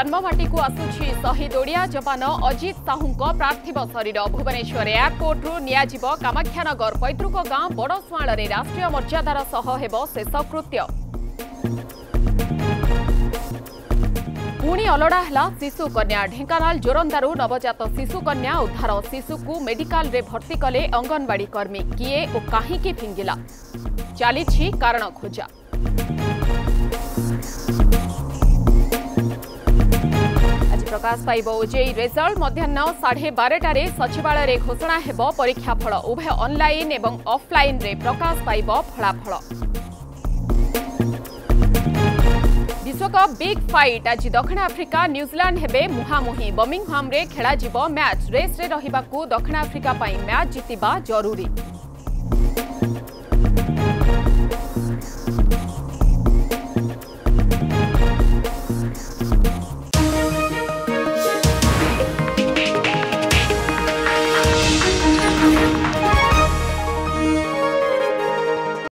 জন্মমাটি আসুছি শহীদ ওড়িয়া যবান অজিত সাহুঙ্ পার্থিব শরীর ভুবনেশ্বর এয়ারপোর্টর নিয়াযিব কামাক্ষানগর পৈতৃক গাঁ বড় সুয়াড়ে রাষ্ট্রীয় মর্যাদার সহ হব শেষ কৃত্য ପୁଣି ଅଲଡ଼ା ହେଲା ଶିଶୁକନ୍ୟା ଢେଙ୍କାନାଳ ଜୋରନ୍ଦାରୁ ନବଜାତ ଶିଶୁକନ୍ୟା ଉଦ୍ଧାର ଶିଶୁକୁ ମେଡିକାଲରେ ଭର୍ତ୍ତି କଲେ ଅଙ୍ଗନବାଡ଼ି କର୍ମୀ କିଏ ଓ କାହିଁକି ଫିଙ୍ଗିଲା ଚାଲିଛି କାରଣ ଖୋଜା প্রকাশ পাইব জেই রেজল্ট মধ্যাহ্ন সাড়ে বারটার সচিবালয়ে ঘোষণা হব পরীক্ষাফল উভয় অনলাইন এবং অফলাইনে প্রকাশ পাইব ফলাফল বিশ্বকপ বিগ ফাইট আজ দক্ষিণ আফ্রিকা নিউজিল্যান্ড হেবে মুহামুহি বমিংহামে খেলা ম্যাচ রেস্রে রহবা দক্ষিণ আফ্রিকা ম্যাচ জিতবা জরুরি